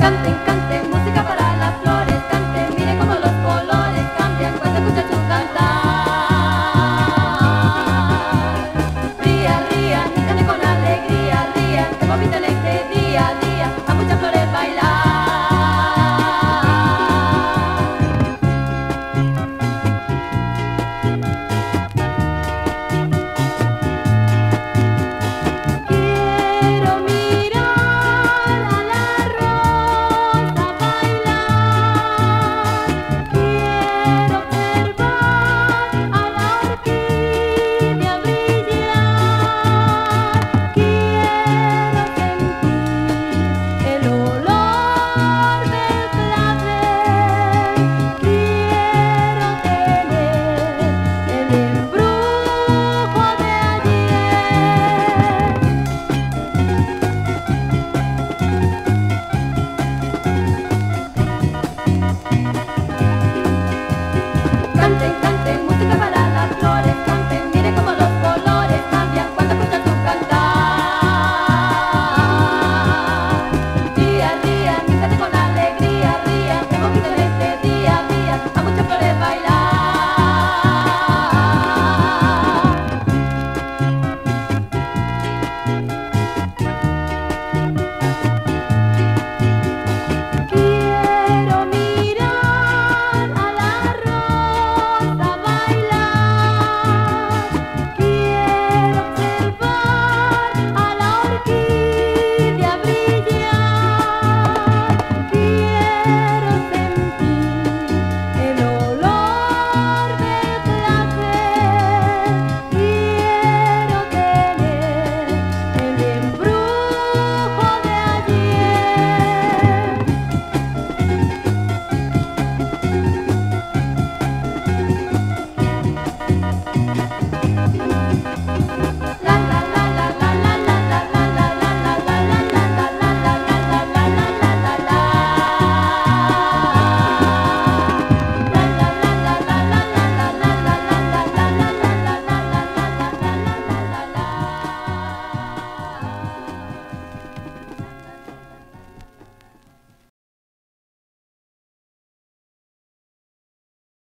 canten, canten. Quédate con la